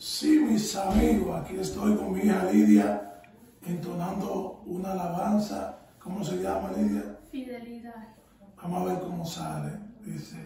Sí, mis amigos, aquí estoy con mi hija Lidia entonando una alabanza. ¿Cómo se llama, Lidia? Fidelidad. Vamos a ver cómo sale. Dice.